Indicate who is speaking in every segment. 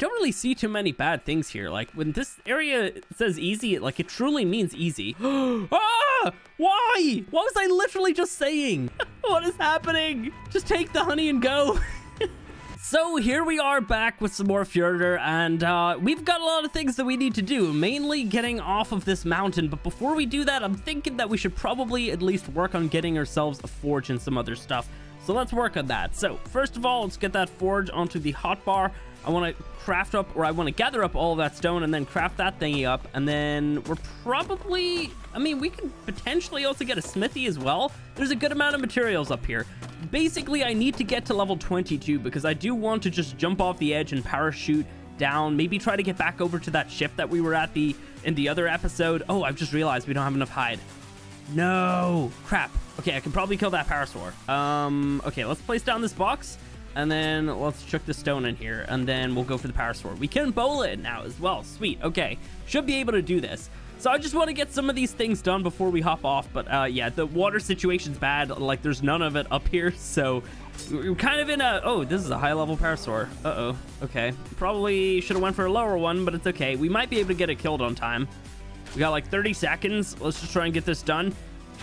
Speaker 1: don't really see too many bad things here. Like when this area says easy, like it truly means easy. ah! Why? What was I literally just saying? what is happening? Just take the honey and go. So here we are back with some more Fjordur, and uh, we've got a lot of things that we need to do, mainly getting off of this mountain. But before we do that, I'm thinking that we should probably at least work on getting ourselves a forge and some other stuff. So let's work on that. So first of all, let's get that forge onto the hotbar. I want to craft up, or I want to gather up all that stone and then craft that thingy up. And then we're probably, I mean, we can potentially also get a smithy as well. There's a good amount of materials up here. Basically, I need to get to level 22 because I do want to just jump off the edge and parachute down. Maybe try to get back over to that ship that we were at the in the other episode. Oh, I've just realized we don't have enough hide. No, crap. Okay, I can probably kill that parasaur. Um, okay, let's place down this box. And then let's chuck the stone in here. And then we'll go for the parasaur. We can bowl it now as well. Sweet. Okay. Should be able to do this. So I just want to get some of these things done before we hop off. But uh, yeah, the water situation's bad. Like, there's none of it up here. So we're kind of in a... Oh, this is a high-level parasaur. Uh-oh. Okay. Probably should have went for a lower one, but it's okay. We might be able to get it killed on time. We got like 30 seconds. Let's just try and get this done.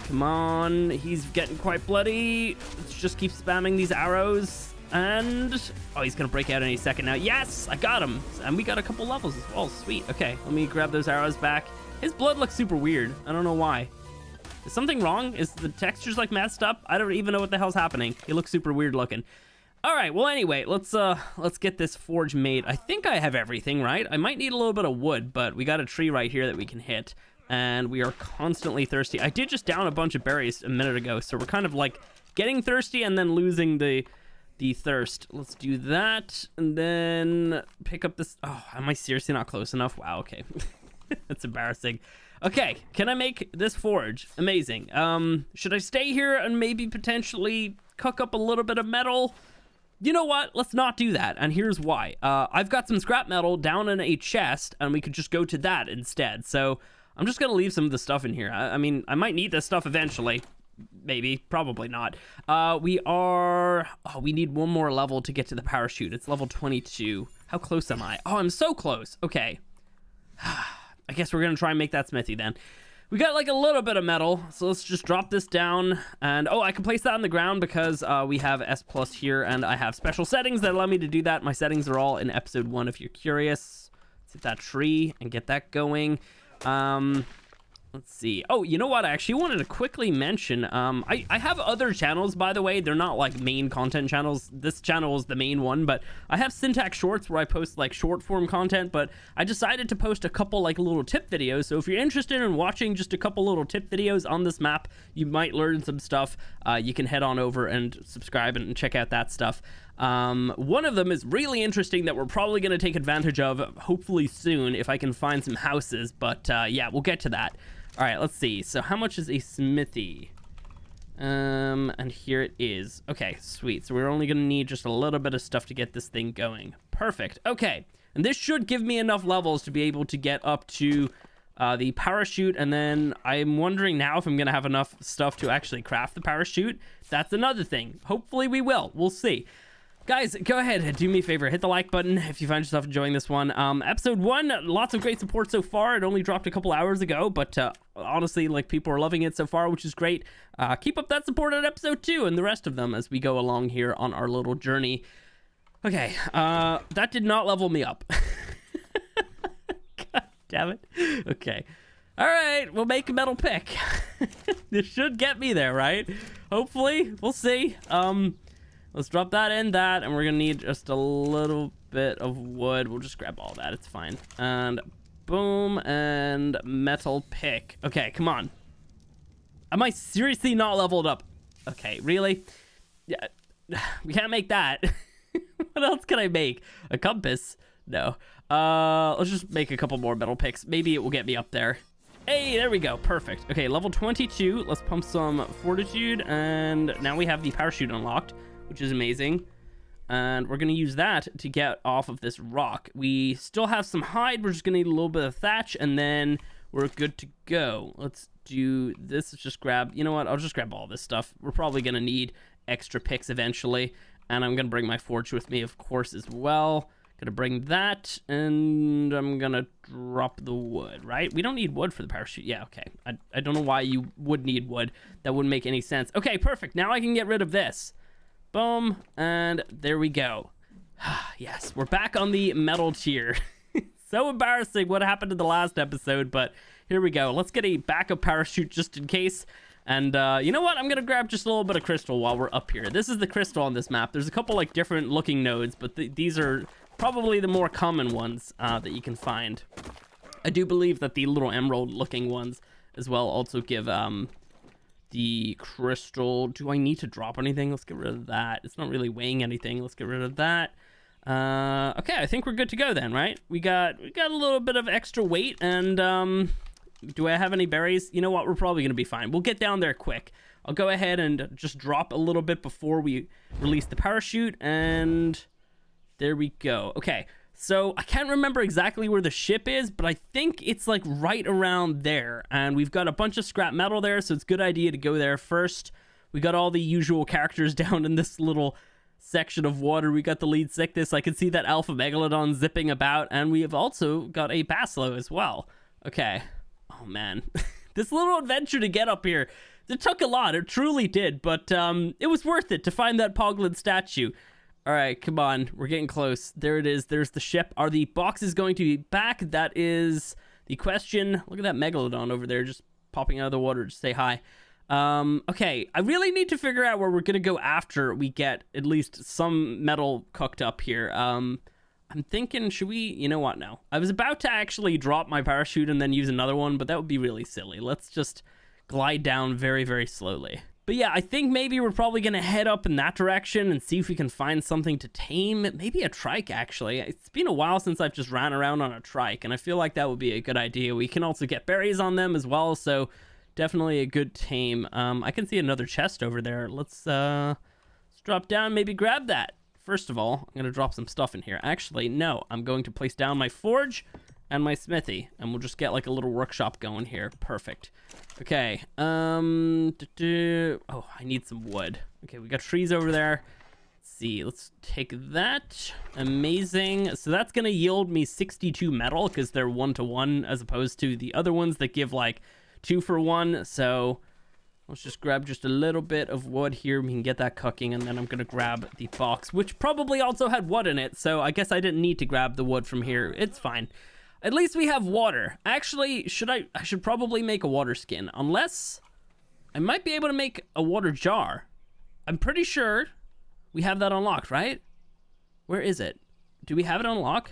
Speaker 1: Come on. He's getting quite bloody. Let's just keep spamming these arrows. And... Oh, he's going to break out any second now. Yes! I got him! And we got a couple levels as well. Sweet. Okay, let me grab those arrows back. His blood looks super weird. I don't know why. Is something wrong? Is the textures like messed up? I don't even know what the hell's happening. He looks super weird looking. All right, well anyway, let's uh let's get this forge made. I think I have everything, right? I might need a little bit of wood, but we got a tree right here that we can hit. And we are constantly thirsty. I did just down a bunch of berries a minute ago, so we're kind of like getting thirsty and then losing the the thirst. Let's do that and then pick up this. Oh, am I seriously not close enough? Wow, okay. That's embarrassing. Okay, can I make this forge? Amazing. Um, should I stay here and maybe potentially cook up a little bit of metal? You know what? Let's not do that. And here's why. Uh, I've got some scrap metal down in a chest, and we could just go to that instead. So I'm just going to leave some of the stuff in here. I, I mean, I might need this stuff eventually maybe probably not. Uh we are oh we need one more level to get to the parachute. It's level 22 how close am i? Oh i'm so close. Okay. I guess we're gonna try and make that smithy then. We got like a little bit of metal so let's just drop this down and oh i can place that on the ground because uh we have s plus here and i have special settings that allow me to do that. My settings are all in episode one if you're curious. Let's hit that tree and get that going. Um Let's see. Oh, you know what? I actually wanted to quickly mention. Um, I, I have other channels, by the way. They're not like main content channels. This channel is the main one, but I have Syntac Shorts where I post like short form content, but I decided to post a couple like little tip videos. So if you're interested in watching just a couple little tip videos on this map, you might learn some stuff. Uh, you can head on over and subscribe and check out that stuff. Um, one of them is really interesting that we're probably going to take advantage of hopefully soon if I can find some houses. But uh, yeah, we'll get to that. All right, let's see. So how much is a smithy? Um, and here it is. Okay, sweet. So we're only going to need just a little bit of stuff to get this thing going. Perfect. Okay. And this should give me enough levels to be able to get up to uh, the parachute. And then I'm wondering now if I'm going to have enough stuff to actually craft the parachute. That's another thing. Hopefully we will. We'll see. Guys, go ahead, do me a favor, hit the like button if you find yourself enjoying this one. Um, episode one, lots of great support so far. It only dropped a couple hours ago, but uh, honestly, like people are loving it so far, which is great. Uh, keep up that support on episode two and the rest of them as we go along here on our little journey. Okay, uh, that did not level me up. God damn it. Okay. All right, we'll make a metal pick. this should get me there, right? Hopefully, we'll see. Um, Let's drop that in that, and we're gonna need just a little bit of wood. We'll just grab all that, it's fine. And boom, and metal pick. Okay, come on. Am I seriously not leveled up? Okay, really? Yeah, we can't make that. what else can I make? A compass? No. Uh, let's just make a couple more metal picks. Maybe it will get me up there. Hey, there we go. Perfect. Okay, level 22. Let's pump some fortitude, and now we have the parachute unlocked which is amazing. And we're going to use that to get off of this rock. We still have some hide. We're just going to need a little bit of thatch, and then we're good to go. Let's do this. Let's just grab, you know what? I'll just grab all this stuff. We're probably going to need extra picks eventually. And I'm going to bring my forge with me, of course, as well. Gonna bring that, and I'm gonna drop the wood, right? We don't need wood for the parachute. Yeah, okay. I, I don't know why you would need wood. That wouldn't make any sense. Okay, perfect. Now I can get rid of this. Boom, and there we go. yes, we're back on the metal tier. so embarrassing what happened in the last episode, but here we go. Let's get a backup parachute just in case. And uh, you know what? I'm going to grab just a little bit of crystal while we're up here. This is the crystal on this map. There's a couple like different looking nodes, but th these are probably the more common ones uh, that you can find. I do believe that the little emerald looking ones as well also give um, the crystal. Do I need to drop anything? Let's get rid of that. It's not really weighing anything. Let's get rid of that. Uh, okay, I think we're good to go then, right? We got we got a little bit of extra weight, and um, do I have any berries? You know what? We're probably gonna be fine. We'll get down there quick. I'll go ahead and just drop a little bit before we release the parachute, and there we go. Okay, so I can't remember exactly where the ship is, but I think it's like right around there. And we've got a bunch of scrap metal there, so it's a good idea to go there first. We got all the usual characters down in this little section of water. We got the Leedsichthys. I can see that alpha megalodon zipping about, and we have also got a basilo as well. Okay. Oh man, this little adventure to get up here. It took a lot. It truly did, but um, it was worth it to find that Poglin statue. All right, come on. We're getting close. There it is. There's the ship. Are the boxes going to be back? That is the question. Look at that megalodon over there just popping out of the water to say hi. Um, okay, I really need to figure out where we're going to go after we get at least some metal cooked up here. Um, I'm thinking, should we, you know what, no. I was about to actually drop my parachute and then use another one, but that would be really silly. Let's just glide down very, very slowly. But yeah, I think maybe we're probably going to head up in that direction and see if we can find something to tame. Maybe a trike, actually. It's been a while since I've just ran around on a trike, and I feel like that would be a good idea. We can also get berries on them as well, so definitely a good tame. Um, I can see another chest over there. Let's, uh, let's drop down, maybe grab that. First of all, I'm going to drop some stuff in here. Actually, no, I'm going to place down my forge and my smithy, and we'll just get like a little workshop going here. Perfect. Okay. Um. Oh, I need some wood. Okay, we got trees over there. Let's see. Let's take that. Amazing. So that's gonna yield me 62 metal because they're one to one as opposed to the other ones that give like two for one. So let's just grab just a little bit of wood here. We can get that cooking, and then I'm gonna grab the box, which probably also had wood in it. So I guess I didn't need to grab the wood from here. It's fine. At least we have water. Actually, should I... I should probably make a water skin. Unless... I might be able to make a water jar. I'm pretty sure we have that unlocked, right? Where is it? Do we have it unlocked?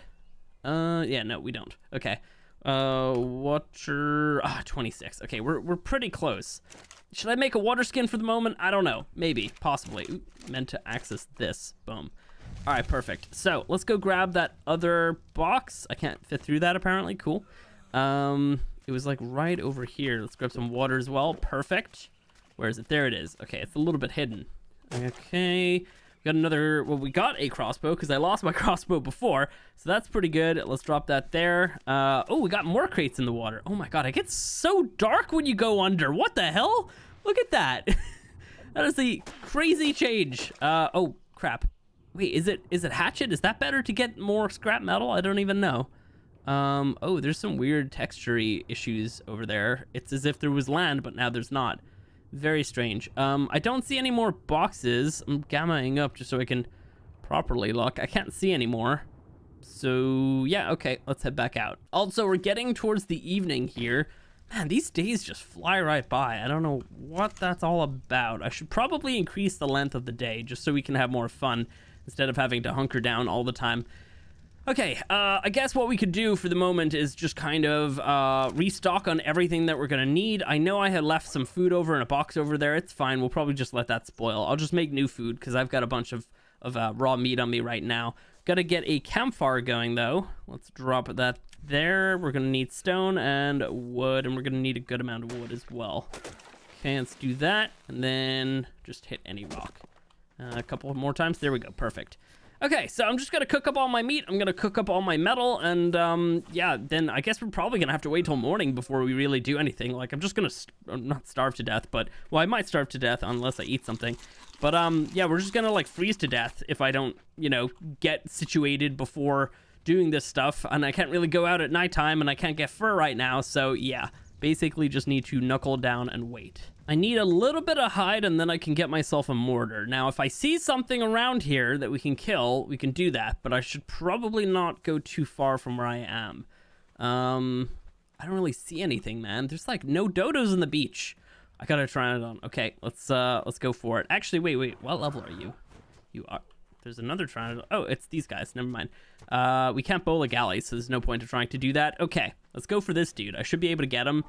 Speaker 1: Uh, yeah, no, we don't. Okay. Uh, water... Ah, 26. Okay, we're, we're pretty close. Should I make a water skin for the moment? I don't know. Maybe. Possibly. Ooh, meant to access this. Boom. All right, perfect. So let's go grab that other box. I can't fit through that apparently. Cool. Um, it was like right over here. Let's grab some water as well. Perfect. Where is it? There it is. Okay, it's a little bit hidden. Okay. We got another, well, we got a crossbow because I lost my crossbow before. So that's pretty good. Let's drop that there. Uh, oh, we got more crates in the water. Oh my God, it gets so dark when you go under. What the hell? Look at that. that is the crazy change. Uh, oh, crap. Wait, is it is it hatchet? Is that better to get more scrap metal? I don't even know. Um, oh, there's some weird textury issues over there. It's as if there was land, but now there's not. Very strange. Um, I don't see any more boxes. I'm gammaing up just so I can properly look. I can't see anymore. So, yeah, okay, let's head back out. Also, we're getting towards the evening here. Man, these days just fly right by. I don't know what that's all about. I should probably increase the length of the day just so we can have more fun instead of having to hunker down all the time. Okay, uh, I guess what we could do for the moment is just kind of uh, restock on everything that we're going to need. I know I had left some food over in a box over there. It's fine. We'll probably just let that spoil. I'll just make new food because I've got a bunch of, of uh, raw meat on me right now. Got to get a campfire going, though. Let's drop that there. We're going to need stone and wood, and we're going to need a good amount of wood as well. Okay, let's do that, and then just hit any rock. Uh, a couple more times. There we go. Perfect. Okay, so I'm just gonna cook up all my meat. I'm gonna cook up all my metal, and um, yeah, then I guess we're probably gonna have to wait till morning before we really do anything. Like, I'm just gonna st uh, not starve to death, but well, I might starve to death unless I eat something. But um, yeah, we're just gonna like freeze to death if I don't, you know, get situated before doing this stuff. And I can't really go out at nighttime and I can't get fur right now. So yeah, basically just need to knuckle down and wait. I need a little bit of hide and then I can get myself a mortar. Now, if I see something around here that we can kill, we can do that. But I should probably not go too far from where I am. Um, I don't really see anything, man. There's like no dodos in the beach. I gotta try on. Okay, let's uh let's go for it. Actually, wait, wait. What level are you? You are. There's another trying. Oh, it's these guys. Never mind. Uh, we can't bowl a galley, so there's no point of trying to do that. Okay, let's go for this dude. I should be able to get him.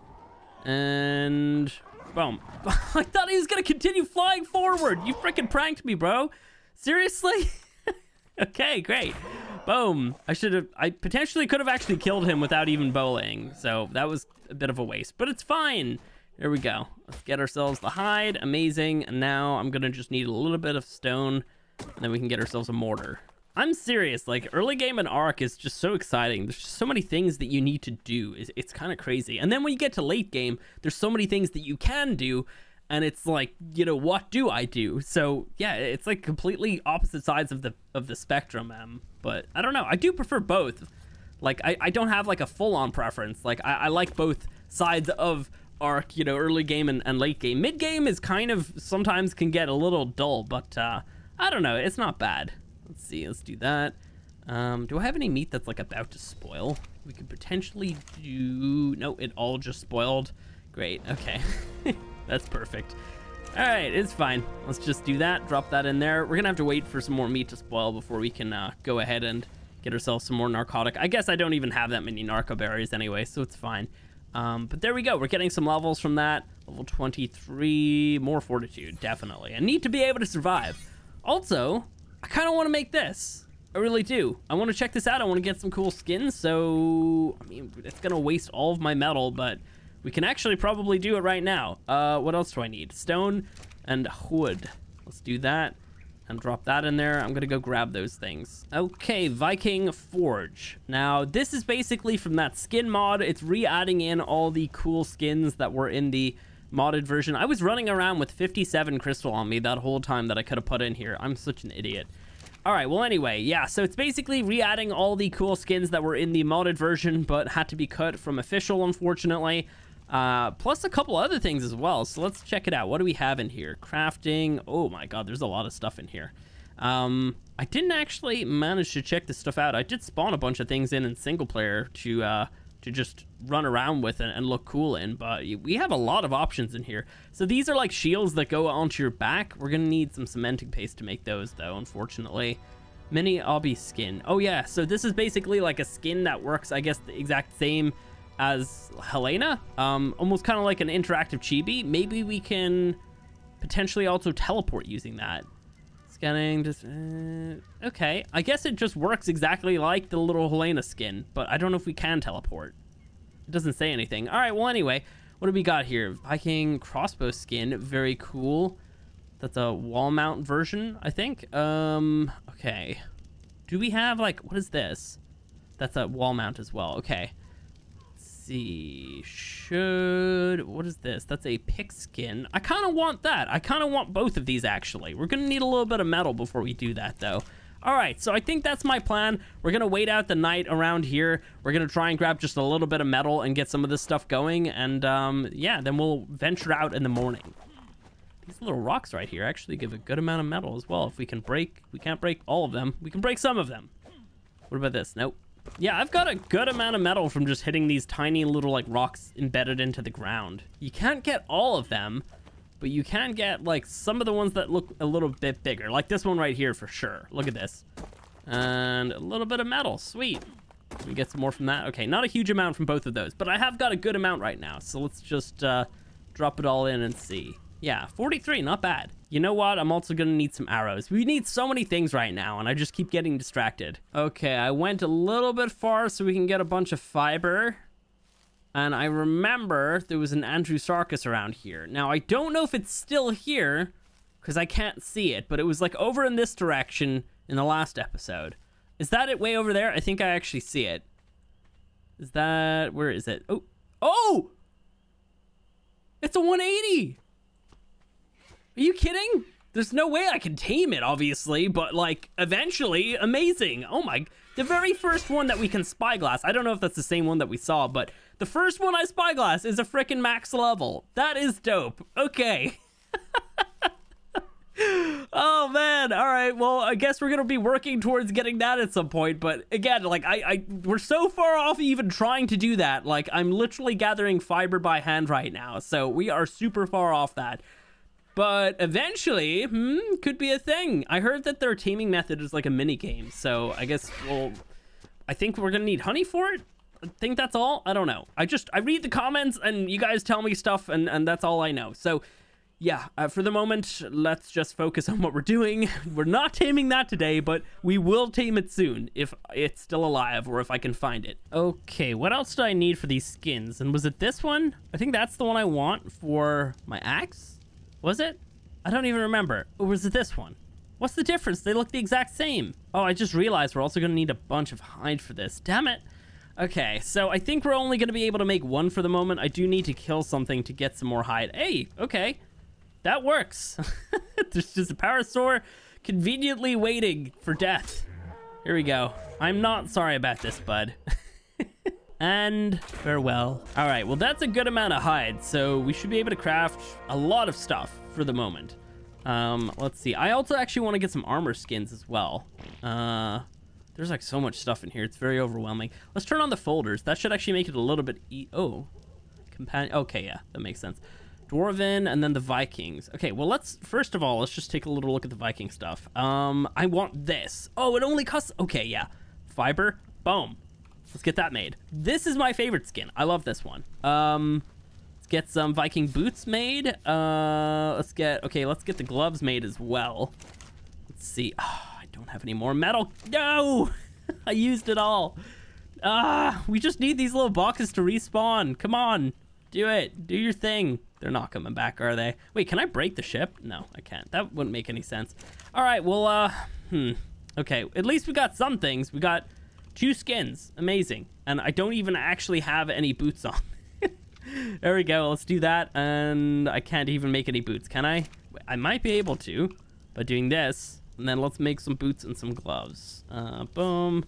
Speaker 1: And boom. I thought he was gonna continue flying forward. You freaking pranked me, bro. Seriously? okay, great. Boom. I should have, I potentially could have actually killed him without even bowling. So that was a bit of a waste, but it's fine. Here we go. Let's get ourselves the hide. Amazing. And now I'm going to just need a little bit of stone and then we can get ourselves a mortar. I'm serious. Like early game in Ark is just so exciting. There's just so many things that you need to do. It's, it's kind of crazy. And then when you get to late game, there's so many things that you can do. And it's like, you know, what do I do? So yeah, it's like completely opposite sides of the of the spectrum. Um, but I don't know. I do prefer both. Like I, I don't have like a full on preference. Like I, I like both sides of Ark, you know, early game and, and late game. Mid game is kind of sometimes can get a little dull, but uh, I don't know. It's not bad. Let's see. Let's do that. Um, do I have any meat that's like about to spoil? We could potentially do... No, it all just spoiled. Great. Okay. that's perfect. All right, it's fine. Let's just do that. Drop that in there. We're gonna have to wait for some more meat to spoil before we can uh, go ahead and get ourselves some more narcotic. I guess I don't even have that many narco berries anyway, so it's fine. Um, but there we go. We're getting some levels from that. Level 23, more fortitude, definitely. I need to be able to survive. Also, I kind of want to make this. I really do. I want to check this out. I want to get some cool skins. So, I mean, it's going to waste all of my metal, but we can actually probably do it right now. Uh, what else do I need? Stone and wood. Let's do that and drop that in there. I'm gonna go grab those things. Okay, Viking Forge. Now, this is basically from that skin mod. It's re-adding in all the cool skins that were in the modded version. I was running around with 57 crystal on me that whole time that I could have put in here. I'm such an idiot. All right, well, anyway, yeah, so it's basically re-adding all the cool skins that were in the modded version, but had to be cut from official, unfortunately. Uh, plus a couple other things as well. So let's check it out. What do we have in here? Crafting. Oh my god, there's a lot of stuff in here. Um, I didn't actually manage to check this stuff out. I did spawn a bunch of things in in single player to uh, to just run around with and, and look cool in, but we have a lot of options in here. So these are like shields that go onto your back. We're gonna need some cementing paste to make those though, unfortunately. Mini obby skin. Oh yeah, so this is basically like a skin that works, I guess, the exact same as Helena, um, almost kind of like an interactive chibi. Maybe we can potentially also teleport using that. Scanning, just, uh, okay. I guess it just works exactly like the little Helena skin, but I don't know if we can teleport. It doesn't say anything. All right, well, anyway, what do we got here? Viking crossbow skin, very cool. That's a wall mount version, I think. Um, okay. Do we have, like, what is this? That's a wall mount as well, okay see. Should... What is this? That's a pigskin. I kind of want that. I kind of want both of these, actually. We're going to need a little bit of metal before we do that, though. All right, so I think that's my plan. We're going to wait out the night around here. We're going to try and grab just a little bit of metal and get some of this stuff going. And, um, yeah, then we'll venture out in the morning. These little rocks right here actually give a good amount of metal as well. If we can break, we can't break all of them. We can break some of them. What about this? Nope. Yeah, I've got a good amount of metal from just hitting these tiny little like rocks embedded into the ground. You can't get all of them, but you can get like some of the ones that look a little bit bigger. Like this one right here for sure. Look at this. And a little bit of metal. Sweet. we get some more from that? Okay, not a huge amount from both of those, but I have got a good amount right now. So let's just uh, drop it all in and see. Yeah, 43, not bad. You know what? I'm also gonna need some arrows. We need so many things right now, and I just keep getting distracted. Okay, I went a little bit far so we can get a bunch of fiber. And I remember there was an Andrewsarchus around here. Now, I don't know if it's still here, because I can't see it, but it was like over in this direction in the last episode. Is that it way over there? I think I actually see it. Is that... Where is it? Oh! Oh! It's a 180! Are you kidding? There's no way I can tame it, obviously, but like eventually, amazing. Oh my, the very first one that we can spyglass. I don't know if that's the same one that we saw, but the first one I spyglass is a freaking max level. That is dope. Okay. oh man all right well i guess we're gonna be working towards getting that at some point but again like I, I we're so far off even trying to do that like i'm literally gathering fiber by hand right now so we are super far off that but eventually hmm, could be a thing i heard that their taming method is like a mini game so i guess well i think we're gonna need honey for it I think that's all i don't know i just i read the comments and you guys tell me stuff and and that's all i know so yeah, uh, for the moment, let's just focus on what we're doing. We're not taming that today, but we will tame it soon if it's still alive or if I can find it. Okay, what else do I need for these skins? And was it this one? I think that's the one I want for my axe. Was it? I don't even remember. Or was it this one? What's the difference? They look the exact same. Oh, I just realized we're also going to need a bunch of hide for this. Damn it. Okay, so I think we're only going to be able to make one for the moment. I do need to kill something to get some more hide. Hey, okay. That works. There's just a parasaur conveniently waiting for death. Here we go. I'm not sorry about this, bud. and farewell. All right, well, that's a good amount of hide, so we should be able to craft a lot of stuff for the moment. Um, let's see. I also actually want to get some armor skins as well. Uh, there's like so much stuff in here. It's very overwhelming. Let's turn on the folders. That should actually make it a little bit e oh, companion. Okay, yeah, that makes sense. Dwarven, and then the Vikings. Okay, well, let's, first of all, let's just take a little look at the Viking stuff. Um, I want this. Oh, it only costs, okay, yeah. Fiber, boom. Let's get that made. This is my favorite skin. I love this one. Um, let's get some Viking boots made. Uh, let's get, okay, let's get the gloves made as well. Let's see. Oh, I don't have any more metal. No! I used it all. Ah, we just need these little boxes to respawn. Come on. Do it. Do your thing. They're not coming back, are they? Wait, can I break the ship? No, I can't. That wouldn't make any sense. All right, well, uh, hmm. Okay, at least we got some things. We got two skins. Amazing. And I don't even actually have any boots on. there we go. Let's do that. And I can't even make any boots, can I? I might be able to by doing this. And then let's make some boots and some gloves. Uh, boom.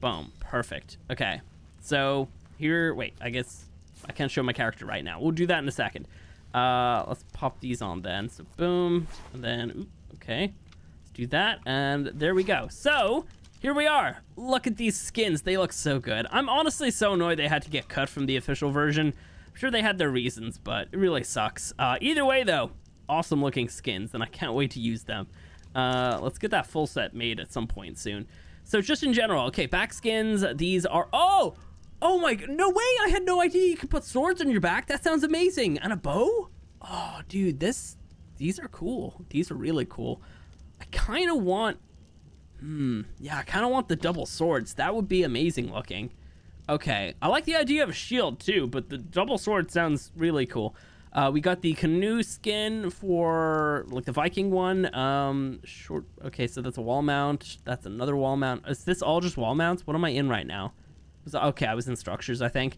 Speaker 1: Boom. Perfect. Okay. So here, wait, I guess I can't show my character right now. We'll do that in a second. Uh, let's pop these on then. So boom, and then, oops, okay. Let's do that, and there we go. So, here we are. Look at these skins. They look so good. I'm honestly so annoyed they had to get cut from the official version. I'm sure they had their reasons, but it really sucks. Uh, either way, though, awesome looking skins, and I can't wait to use them. Uh, let's get that full set made at some point soon. So just in general, okay, back skins, these are, oh, Oh my, no way. I had no idea you could put swords on your back. That sounds amazing. And a bow? Oh, dude, this, these are cool. These are really cool. I kind of want, hmm, yeah, I kind of want the double swords. That would be amazing looking. Okay, I like the idea of a shield too, but the double sword sounds really cool. Uh, we got the canoe skin for like the Viking one. Um, short. Okay, so that's a wall mount. That's another wall mount. Is this all just wall mounts? What am I in right now? Was okay, I was in structures, I think.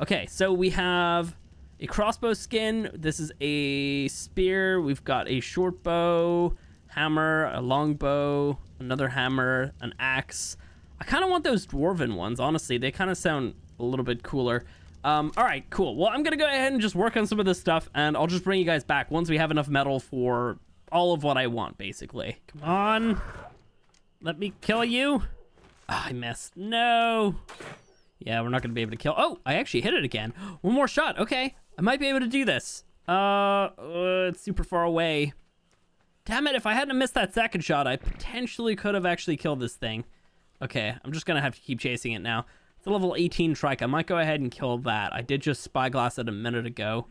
Speaker 1: Okay, so we have a crossbow skin. This is a spear. We've got a short bow, hammer, a long bow, another hammer, an axe. I kind of want those dwarven ones, honestly. They kind of sound a little bit cooler. Um, all right, cool. Well, I'm going to go ahead and just work on some of this stuff, and I'll just bring you guys back once we have enough metal for all of what I want, basically. Come on. Let me kill you. Oh, I missed. No. Yeah, we're not gonna be able to kill. Oh, I actually hit it again. One more shot. Okay, I might be able to do this. Uh, uh, it's super far away. Damn it, if I hadn't missed that second shot, I potentially could have actually killed this thing. Okay, I'm just gonna have to keep chasing it now. It's a level 18 trike. I might go ahead and kill that. I did just spyglass it a minute ago.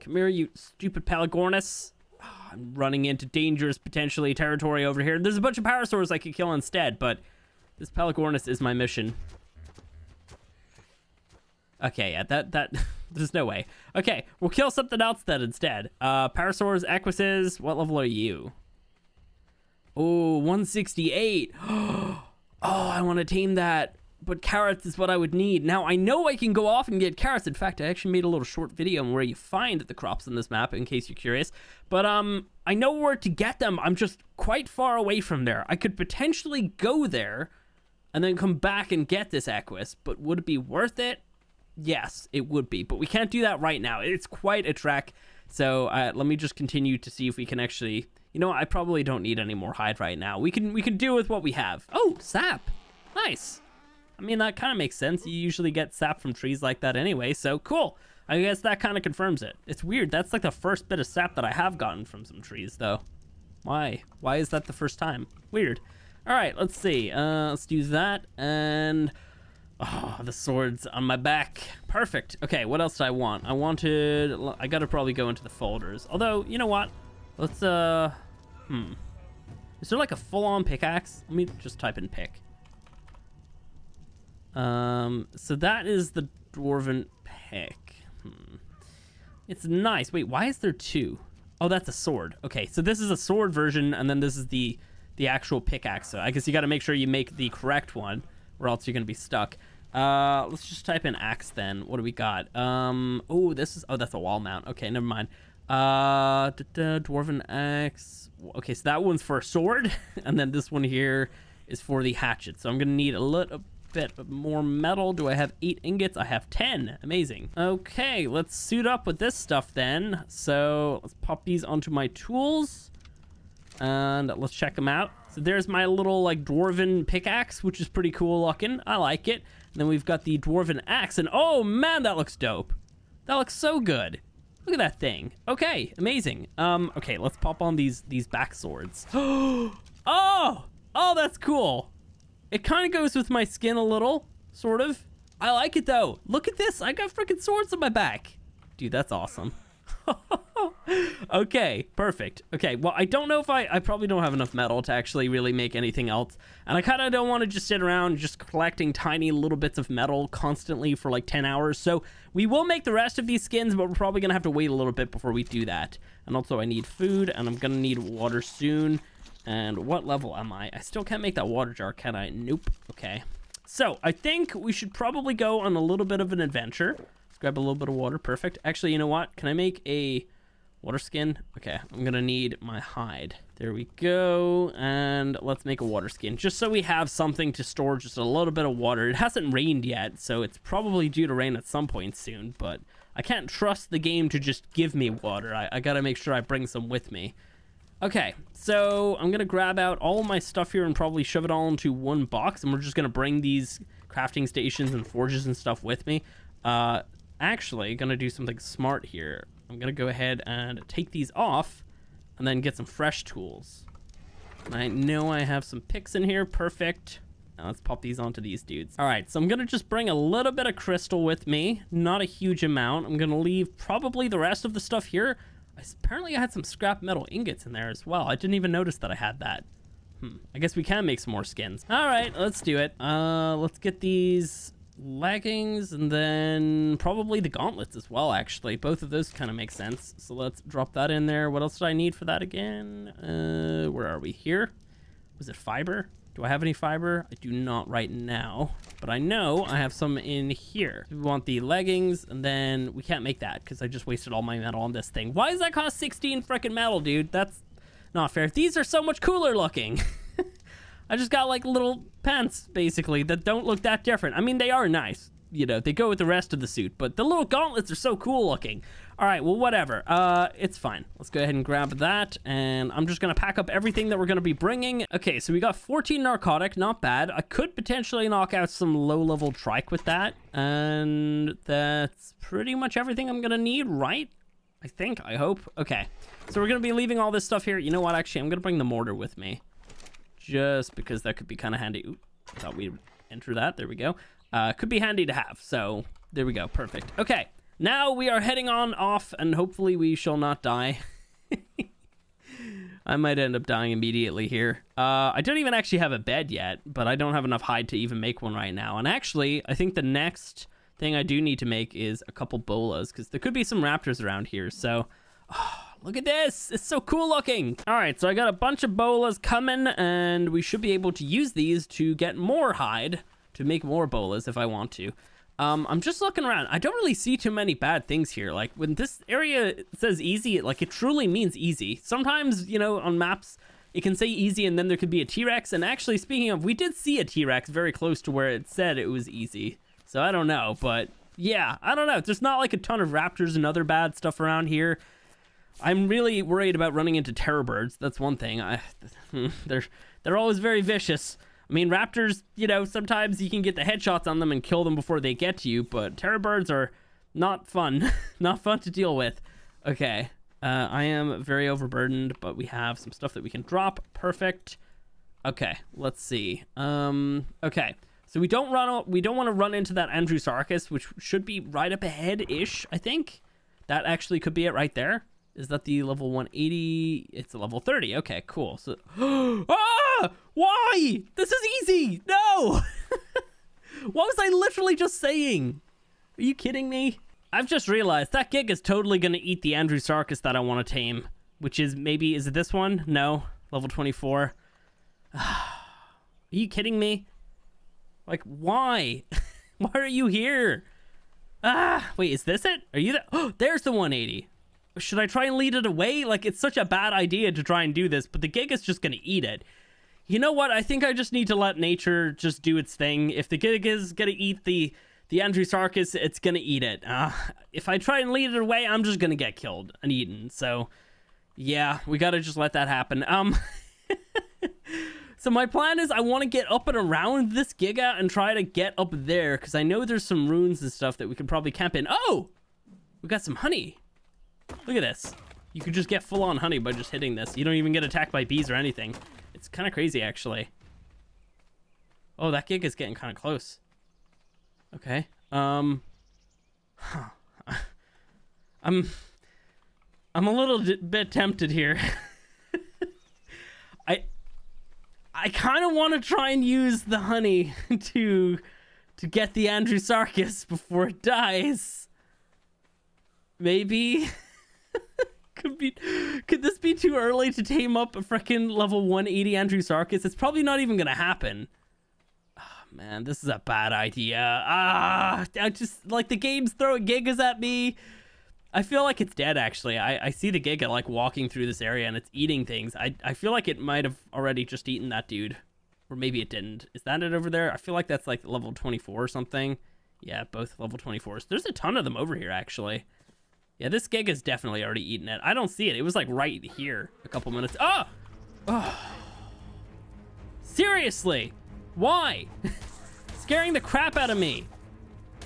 Speaker 1: Come here, you stupid Pelagornis. Oh, I'm running into dangerous, potentially, territory over here. There's a bunch of Parasaurs I could kill instead, but this Pelagornis is my mission. Okay, yeah, that, that, there's no way. Okay, we'll kill something else then instead. Uh, Parasaurs, Equises, what level are you? Oh, 168. Oh, I want to tame that. but carrots is what I would need. Now, I know I can go off and get carrots. In fact, I actually made a little short video on where you find the crops in this map, in case you're curious. But um, I know where to get them. I'm just quite far away from there. I could potentially go there and then come back and get this Equus, but would it be worth it? Yes, it would be, but we can't do that right now. It's quite a trek. So uh, let me just continue to see if we can actually. You know, I probably don't need any more hide right now. We can we can do with what we have. Oh, sap, nice. I mean, that kind of makes sense. You usually get sap from trees like that anyway, so cool. I guess that kind of confirms it. It's weird. That's like the first bit of sap that I have gotten from some trees, though. Why? Why is that the first time? Weird. All right, let's see. Uh, let's do that, and Oh, the swords on my back. Perfect. Okay, what else do I want? I wanted... I gotta probably go into the folders. Although, you know what? Let's, uh... Hmm. Is there like a full-on pickaxe? Let me just type in pick. Um, so that is the dwarven pick. Hmm. It's nice. Wait, why is there two? Oh, that's a sword. Okay, so this is a sword version, and then this is the the actual pickaxe. So I guess you got to make sure you make the correct one or else you're gonna be stuck. Uh, let's just type in axe then. What do we got? Um, oh, this is, oh, that's a wall mount. Okay, never mind. Uh, da, da, dwarven axe. Okay, so that one's for a sword, and then this one here is for the hatchet. So I'm gonna need a little bit more metal. Do I have eight ingots? I have 10. Amazing. Okay, let's suit up with this stuff then. So let's pop these onto my tools and let's check them out. So there's my little like dwarven pickaxe, which is pretty cool looking. I like it. And then we've got the dwarven axe, and oh man, that looks dope. That looks so good. Look at that thing. Okay, amazing. Um, okay, let's pop on these these back swords. oh, oh, that's cool. It kind of goes with my skin a little, sort of. I like it though. Look at this. I got freaking swords on my back. Dude, that's awesome. okay, perfect. Okay, well, I don't know if I... I probably don't have enough metal to actually really make anything else. And I kind of don't want to just sit around just collecting tiny little bits of metal constantly for like 10 hours. So we will make the rest of these skins, but we're probably going to have to wait a little bit before we do that. And also, I need food, and I'm going to need water soon. And what level am I? I still can't make that water jar, can I? Nope. Okay. So, I think we should probably go on a little bit of an adventure. Grab a little bit of water. Perfect. Actually, you know what? Can I make a water skin? Okay, I'm gonna need my hide. There we go. And let's make a water skin, just so we have something to store just a little bit of water. It hasn't rained yet, so it's probably due to rain at some point soon, but I can't trust the game to just give me water. I, I gotta make sure I bring some with me. Okay, so I'm gonna grab out all my stuff here and probably shove it all into one box, and we're just gonna bring these crafting stations and forges and stuff with me. Uh, actually gonna do something smart here. I'm gonna go ahead and take these off and then get some fresh tools. I know I have some picks in here, perfect. Now let's pop these onto these dudes. All right, so I'm gonna just bring a little bit of crystal with me, not a huge amount. I'm gonna leave probably the rest of the stuff here. I, apparently I had some scrap metal ingots in there as well. I didn't even notice that I had that. Hmm, I guess we can make some more skins. All right, let's do it. Uh, let's get these leggings and then probably the gauntlets as well actually. Both of those kind of make sense. So let's drop that in there. What else do i need for that again? Uh where are we? Here? Was it fiber? Do i have any fiber? I do not right now but i know i have some in here. We want the leggings and then we can't make that because i just wasted all my metal on this thing. Why does that cost 16 freaking metal dude? That's not fair. These are so much cooler looking I just got like little pants basically that don't look that different. I mean, they are nice. You know, they go with the rest of the suit, but the little gauntlets are so cool looking. All right, well, whatever. Uh, it's fine. Let's go ahead and grab that, and I'm just gonna pack up everything that we're gonna be bringing. Okay, so we got 14 narcotic, not bad. I could potentially knock out some low-level trike with that, and that's pretty much everything I'm gonna need, right? I think, I hope. Okay, so we're gonna be leaving all this stuff here. You know what, actually, I'm gonna bring the mortar with me just because that could be kind of handy. Ooh, thought we'd enter that. There we go. Uh, could be handy to have. So there we go. Perfect. Okay. Now we are heading on off and hopefully we shall not die. I might end up dying immediately here. Uh, I don't even actually have a bed yet, but I don't have enough hide to even make one right now. And actually, I think the next thing I do need to make is a couple bolas because there could be some raptors around here. So, oh, Look at this. It's so cool looking. All right, so I got a bunch of bolas coming, and we should be able to use these to get more hide to make more bolas if I want to. Um, I'm just looking around. I don't really see too many bad things here. Like when this area says easy, like it truly means easy. Sometimes, you know, on maps, it can say easy and then there could be a T-Rex. And actually, speaking of, we did see a T-Rex very close to where it said it was easy. So I don't know, but yeah, I don't know. There's not like a ton of raptors and other bad stuff around here. I'm really worried about running into terror birds. That's one thing. I, they're they're always very vicious. I mean, raptors, you know, sometimes you can get the headshots on them and kill them before they get to you, but terror birds are not fun. not fun to deal with. Okay. Uh, I am very overburdened, but we have some stuff that we can drop. Perfect. Okay, let's see. Um, okay. So we don't run we don't want to run into that Andrewsarchus, which should be right up ahead-ish, I think. That actually could be it right there. Is that the level 180? It's a level 30. Okay, cool. So, ah, why? This is easy. No. what was I literally just saying? Are you kidding me? I've just realized that gig is totally going to eat the Andrewsarchus that I want to tame, which is maybe, is it this one? No, level 24. are you kidding me? Like, why? why are you here? Ah, wait, is this it? Are you there? Oh, there's the 180 should I try and lead it away? Like, it's such a bad idea to try and do this, but the gig is just gonna eat it. You know what? I think I just need to let nature just do its thing. If the gig is gonna eat the the Andrewsarchus, it's gonna eat it. Uh, if I try and lead it away, I'm just gonna get killed and eaten. So, yeah, we gotta just let that happen. Um, so my plan is I want to get up and around this Giga and try to get up there because I know there's some runes and stuff that we can probably camp in. Oh, we got some honey. Look at this. You could just get full-on honey by just hitting this. You don't even get attacked by bees or anything. It's kind of crazy, actually. Oh, that gig is getting kind of close. Okay. Um. Huh. I'm. I'm a little bit tempted here. I. I kind of want to try and use the honey to to get the Andrewsarchus before it dies. Maybe. could be could this be too early to tame up a freaking level 180 Andrewsarchus? It's probably not even gonna happen. Oh, man, this is a bad idea. Ah, I just like the game's throwing gigas at me. I feel like it's dead actually. I, I see the giga like walking through this area and it's eating things. I, I feel like it might have already just eaten that dude. Or maybe it didn't. Is that it over there? I feel like that's like level 24 or something. Yeah, both level 24s. There's a ton of them over here actually. Yeah, this Giga's definitely already eaten it. I don't see it. It was like right here a couple minutes. Oh! oh. Seriously? Why? Scaring the crap out of me.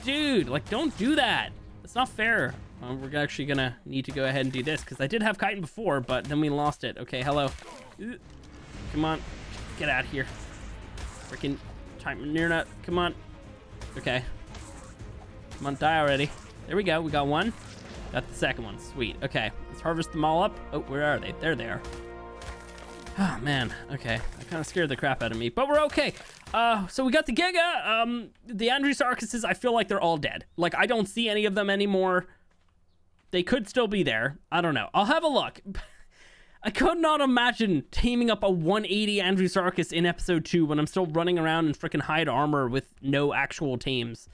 Speaker 1: Dude, like, don't do that. It's not fair. We're actually gonna need to go ahead and do this because I did have chitin before, but then we lost it. Okay, hello. Come on. Get out of here. Freaking time near nut. Come on. Okay. Come on, die already. There we go. We got one. Got the second one. Sweet. Okay, let's harvest them all up. Oh, where are they? There they are. Oh, man. Okay. That kind of scared the crap out of me, but we're okay. Uh, so we got the Giga. Um, the Andrewsarchuses, I feel like they're all dead. Like, I don't see any of them anymore. They could still be there. I don't know. I'll have a look. I could not imagine taming up a 180 Andrewsarchus in episode 2 when I'm still running around in freaking hide armor with no actual teams.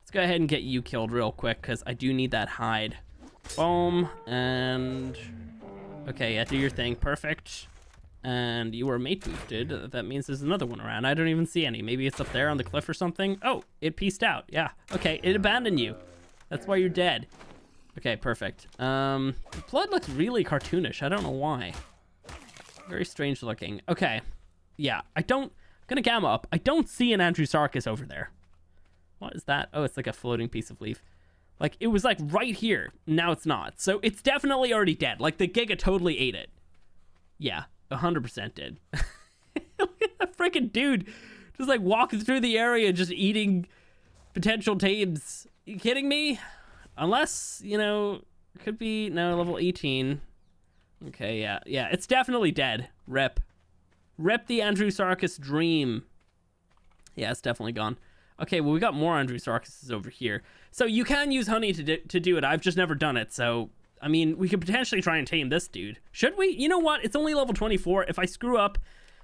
Speaker 1: Let's go ahead and get you killed real quick because I do need that hide. Boom, and... Okay, yeah, do your thing. Perfect. And you were mate boosted. That means there's another one around. I don't even see any. Maybe it's up there on the cliff or something. Oh, it pieced out. Yeah. Okay, it abandoned you. That's why you're dead. Okay, perfect. Um, the blood looks really cartoonish. I don't know why. Very strange looking. Okay. Yeah, I don't... I'm gonna gamma up. I don't see an Andrewsarchus over there. What is that? Oh, it's like a floating piece of leaf. Like, it was like right here. Now it's not. So it's definitely already dead. Like, the Giga totally ate it. Yeah, 100% did. That freaking dude just like walking through the area just eating potential tames. You kidding me? Unless, you know, could be, no, level 18. Okay, yeah, yeah, it's definitely dead. Rip. Rip the Andrewsarchus dream. Yeah, it's definitely gone. Okay, well, we got more Andrewsarchuses over here. So you can use honey to do, to do it. I've just never done it. So, I mean, we could potentially try and tame this dude. Should we? You know what? It's only level 24. If I screw up,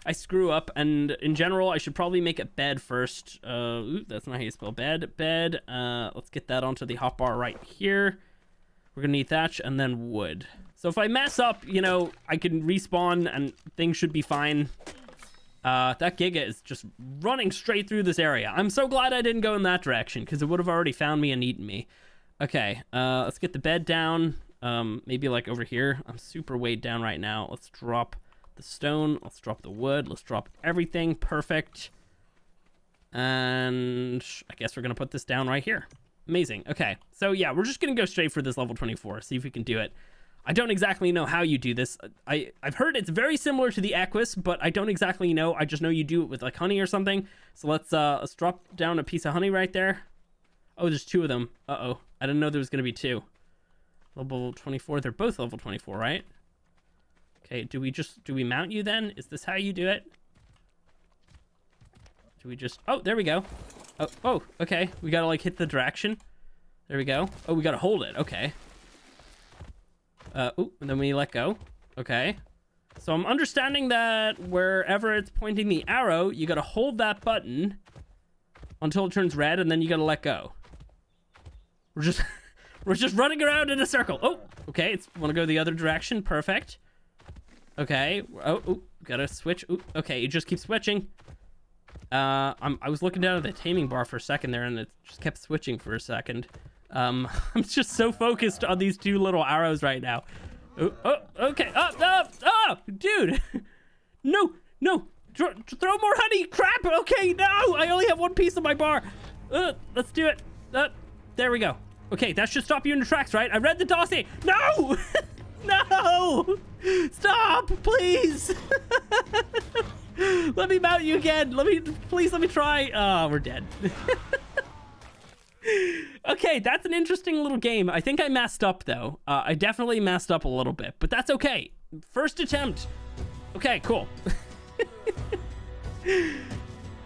Speaker 1: I screw up, and in general, I should probably make a bed first. Uh, ooh, that's not how you spell bed. Bed. Uh, let's get that onto the hotbar right here. We're gonna need thatch and then wood. So if I mess up, you know, I can respawn and things should be fine. Uh, that Giga is just running straight through this area. I'm so glad I didn't go in that direction because it would have already found me and eaten me. Okay, uh, let's get the bed down. Um, maybe like over here. I'm super weighed down right now. Let's drop the stone. Let's drop the wood. Let's drop everything. Perfect. And I guess we're going to put this down right here. Amazing. Okay. So yeah, we're just going to go straight for this level 24. See if we can do it. I don't exactly know how you do this. I, I've heard it's very similar to the Equus, but I don't exactly know. I just know you do it with like honey or something. So let's uh let's drop down a piece of honey right there. Oh, there's two of them. Uh-oh. I didn't know there was going to be two. Level 24. They're both level 24, right? Okay, do we just, do we mount you then? Is this how you do it? Do we just, oh, there we go. Oh, oh, okay. We gotta like hit the direction. There we go. Oh, we gotta hold it. Okay. Uh, oh, and then we let go. Okay. So I'm understanding that wherever it's pointing the arrow, you gotta hold that button until it turns red, and then you gotta let go. We're just, we're just running around in a circle. Oh, okay. It's want to go the other direction. Perfect. Okay. Oh, oh gotta switch. Ooh, okay, it just keeps switching. Uh, I'm, I was looking down at the taming bar for a second there, and it just kept switching for a second. Um, I'm just so focused on these two little arrows right now. Oh, oh okay. Oh, oh, oh, dude. no, no. throw more honey. Crap. Okay, no. I only have one piece of my bar. Uh, let's do it. Uh, there we go. Okay, that should stop you in your tracks, right? I read the dossier. No! no! Stop, please! let me mount you again. Let me, please let me try. Oh, we're dead. Okay, that's an interesting little game. I think I messed up, though. Uh, I definitely messed up a little bit, but that's okay. First attempt. Okay, cool.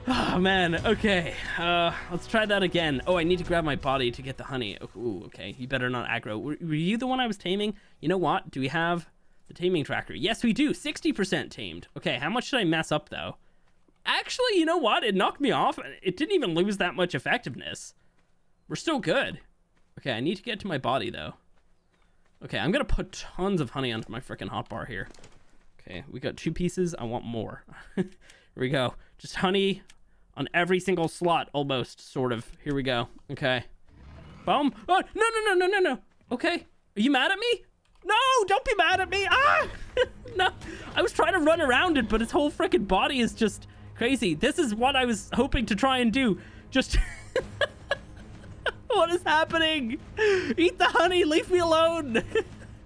Speaker 1: Oh, man. Okay. Uh, let's try that again. Oh, I need to grab my body to get the honey. Ooh, okay. You better not aggro. Were, were you the one I was taming? You know what? Do we have the taming tracker? Yes, we do. 60% tamed. Okay, how much did I mess up, though? Actually, you know what? It knocked me off. It didn't even lose that much effectiveness. We're still good. Okay, I need to get to my body, though. Okay, I'm to put tons of honey onto my freaking hotbar here. Okay, we got two pieces. I want more. here we go. Just honey, on every single slot, almost, sort of. Here we go. Okay. Boom. Oh, no, no, no, no, no, no. Okay. Are you mad at me? No, don't be mad at me. Ah! no, I was trying to run around it, but its whole freaking body is just crazy. This is what I was hoping to try and do. Just... what is happening? Eat the honey. Leave me alone.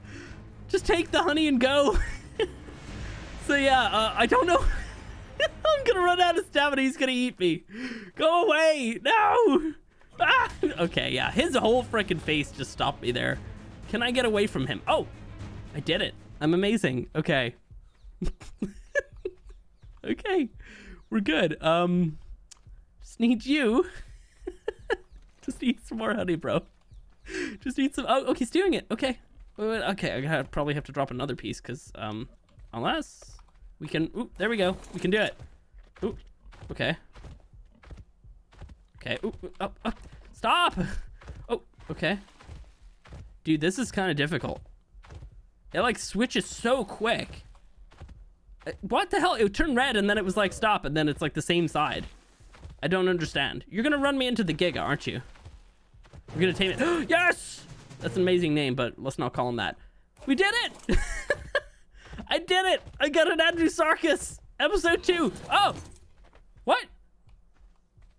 Speaker 1: just take the honey and go. so yeah, uh, I don't know... I'm gonna run out of stamina. He's gonna eat me. Go away. No. Ah. Okay, yeah. His whole freaking face just stopped me there. Can I get away from him? Oh, I did it. I'm amazing. Okay. okay. We're good. Um, just need you. just need some more honey, bro. Just need some. Oh, oh, he's doing it. Okay. Okay, I gotta probably have to drop another piece because, um, unless we can, ooh, there we go. We can do it. Ooh, okay. Okay, ooh, up, up. Stop! Oh, okay. Dude, this is kind of difficult. It like switches so quick. Uh, what the hell? It turned red and then it was like stop and then it's like the same side. I don't understand. You're gonna run me into the Giga, aren't you? We're gonna tame it. yes! That's an amazing name, but let's not call him that. We did it! I did it! I got an Andrewsarchus! Episode 2! Oh! What?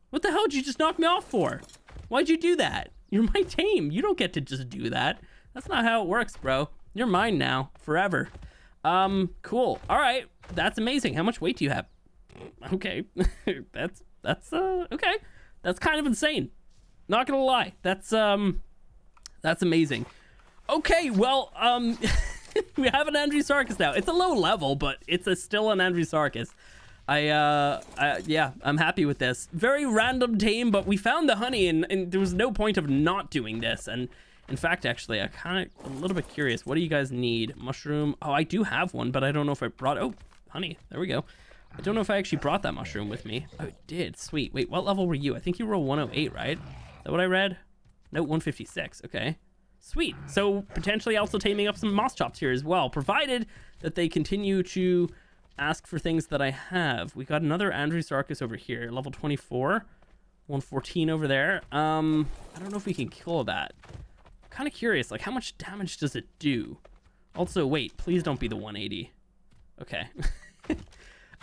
Speaker 1: What the hell did you just knock me off for? Why'd you do that? You're my tame. You don't get to just do that. That's not how it works, bro. You're mine now, forever. Um, cool. All right, that's amazing. How much weight do you have? Okay, that's that's uh okay. That's kind of insane. Not gonna lie. That's um, that's amazing. Okay, well um. we have an Andrewsarchus now. It's a low level, but it's a, still an Andrewsarchus. I, uh, I, yeah, I'm happy with this. Very random tame, but we found the honey, and, and there was no point of not doing this. And in fact, actually, I kind of a little bit curious. What do you guys need? Mushroom. Oh, I do have one, but I don't know if I brought. Oh, honey. There we go. I don't know if I actually brought that mushroom with me. Oh, it did. Sweet. Wait, what level were you? I think you were a 108, right? Is that what I read? No, 156. Okay. Sweet. So potentially also taming up some Moschops here as well, provided that they continue to ask for things that I have. We got another Andrewsarchus over here, level 24. 114 over there. Um, I don't know if we can kill that. Kind of curious, like how much damage does it do? Also, wait, please don't be the 180. Okay.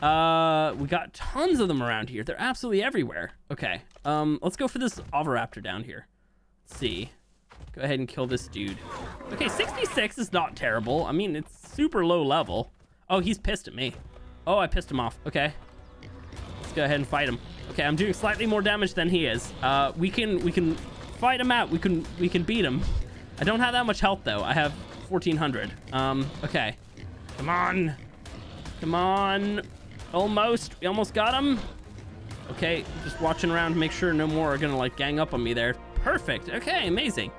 Speaker 1: uh, we got tons of them around here. They're absolutely everywhere. Okay. Um, let's go for this Oviraptor down here. Let's see. Go ahead and kill this dude. Okay, 66 is not terrible. I mean, it's super low level. Oh, he's pissed at me. Oh, I pissed him off. Okay. Let's go ahead and fight him. Okay, I'm doing slightly more damage than he is. Uh, we can we can fight him out. We can we can beat him. I don't have that much health though. I have 1400. Um, okay. Come on. Come on. Almost. We almost got him. Okay, just watching around to make sure no more are gonna like gang up on me there. Perfect. Okay, amazing.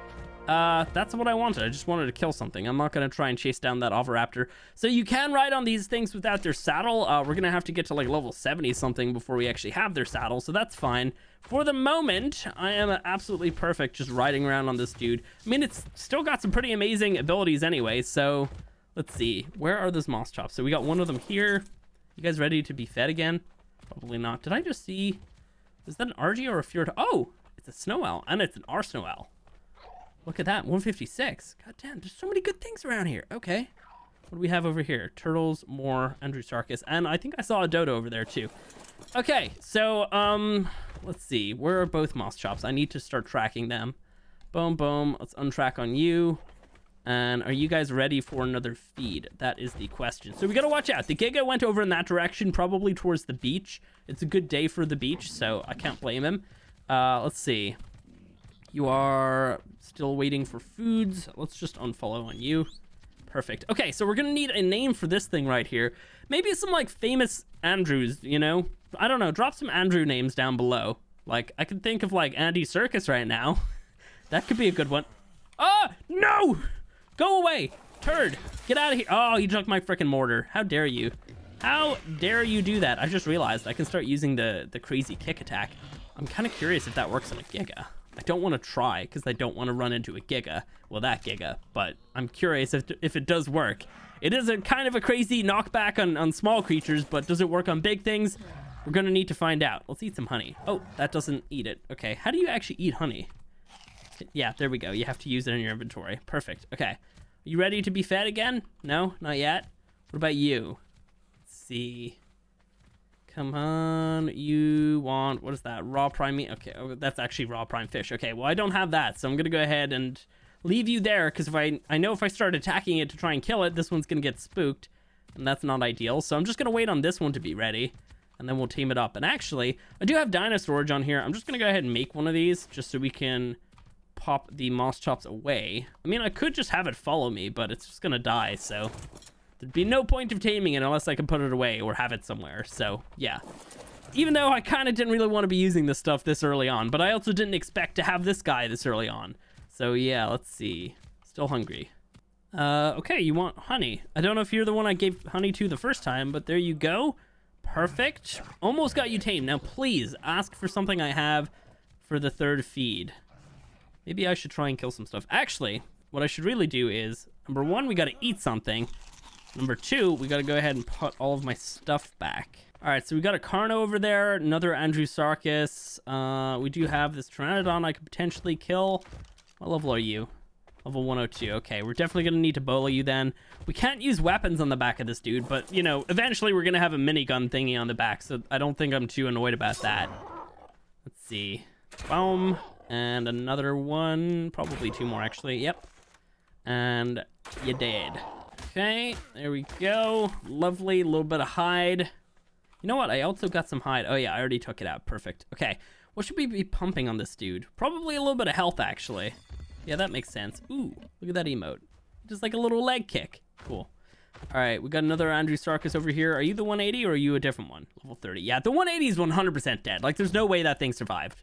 Speaker 1: Uh, that's what I wanted. I just wanted to kill something. I'm not going to try and chase down that Oviraptor. So you can ride on these things without their saddle. Uh, we're going to have to get to like level 70 something before we actually have their saddle. So that's fine. For the moment, I am absolutely perfect just riding around on this dude. I mean, it's still got some pretty amazing abilities anyway. So let's see. Where are those Moschops? So we got one of them here. You guys ready to be fed again? Probably not. Did I just see... Is that an Argy or a Fjord? Oh, it's a Snow Owl and it's an R Owl. Look at that, 156. God damn, there's so many good things around here. Okay. What do we have over here? Turtles, more Andrewsarchus, and I think I saw a dodo over there too. Okay, so, um, let's see. Where are both Moschops? I need to start tracking them. Boom, boom. Let's untrack on you. And are you guys ready for another feed? That is the question. So we gotta watch out. The Giga went over in that direction, probably towards the beach. It's a good day for the beach, so I can't blame him. Uh, let's see. You are still waiting for foods. Let's just unfollow on you. Perfect. Okay, so we're gonna need a name for this thing right here. Maybe some like famous Andrews, you know? I don't know, drop some Andrew names down below. Like, I can think of like Andy Circus right now. that could be a good one. Ah, no! Go away, turd. Get out of here. Oh, you took my freaking mortar. How dare you? How dare you do that? I just realized I can start using the, the crazy kick attack. I'm kind of curious if that works on a Giga. I don't want to try because I don't want to run into a Giga. Well, that Giga. But I'm curious if, if it does work. It is a kind of a crazy knockback on, on small creatures, but does it work on big things? We're going to need to find out. Let's eat some honey. Oh, that doesn't eat it. Okay, how do you actually eat honey? Yeah, there we go. You have to use it in your inventory. Perfect. Okay. Are you ready to be fed again? No, not yet. What about you? Let's see. Come on, you want, what is that, raw prime meat? Okay, oh, that's actually raw prime fish. Okay, well, I don't have that, so I'm going to go ahead and leave you there, because if I, I know if I start attacking it to try and kill it, this one's going to get spooked, and that's not ideal. So I'm just going to wait on this one to be ready, and then we'll team it up. And actually, I do have Dino-Storage on here. I'm just going to go ahead and make one of these, just so we can pop the Moschops away. I mean, I could just have it follow me, but it's just to die, so... There'd be no point of taming it unless I can put it away or have it somewhere. So, yeah. Even though I kind of didn't really want to be using this stuff this early on, but I also didn't expect to have this guy this early on. So, yeah, let's see. Still hungry. Uh, okay, you want honey. I don't know if you're the one I gave honey to the first time, but there you go. Perfect. Almost got you tamed. Now, please, ask for something I have for the third feed. Maybe I should try and kill some stuff. Actually, what I should really do is, number one, we got to eat something. Number two, we got to go ahead and put all of my stuff back. All right, so we got a Carno over there, another Andrewsarchus. Uh, we do have this Pteranodon I could potentially kill. What level are you? Level 102. Okay, we're definitely going to need to bolo you then. We can't use weapons on the back of this dude, but, you know, eventually we're going to have a minigun thingy on the back, so I don't think I'm too annoyed about that. Let's see. Boom. And another one. Probably two more, actually. Yep. And you're dead. Okay, there we go. Lovely, little bit of hide. You know what? I also got some hide. Oh yeah, I already took it out. Perfect. Okay, what should we be pumping on this dude? Probably a little bit of health, actually. Yeah, that makes sense. Ooh, look at that emote. Just like a little leg kick. Cool. All right, we got another Andrewsarchus over here. Are you the 180 or are you a different one? Level 30. Yeah, the 180 is 100% dead. Like, there's no way that thing survived.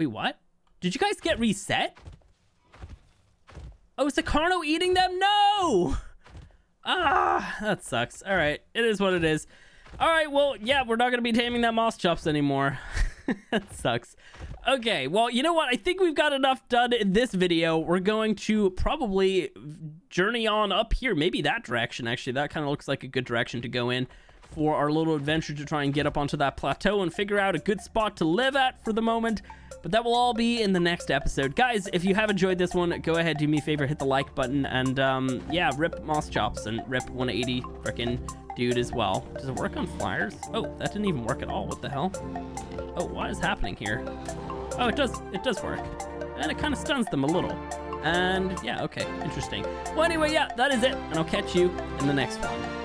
Speaker 1: Wait, what? Did you guys get reset? Oh, is the Carno eating them? No! Ah, that sucks. All right, it is what it is. All right, well, yeah, we're not going to be taming that Moschops anymore. that sucks. Okay, well, you know what? I think we've got enough done in this video. We're going to probably journey on up here. Maybe that direction, actually. That kind of looks like a good direction to go in for our little adventure to try and get up onto that plateau and figure out a good spot to live at for the moment. But that will all be in the next episode. Guys, if you have enjoyed this one, go ahead, do me a favor, hit the like button. And um, yeah, rip Moschops and rip 180 frickin' dude as well. Does it work on flyers? Oh, that didn't even work at all. What the hell? Oh, what is happening here? Oh, it does. It does work. And it kind of stuns them a little. And yeah, okay, interesting. Well, anyway, yeah, that is it. And I'll catch you in the next one.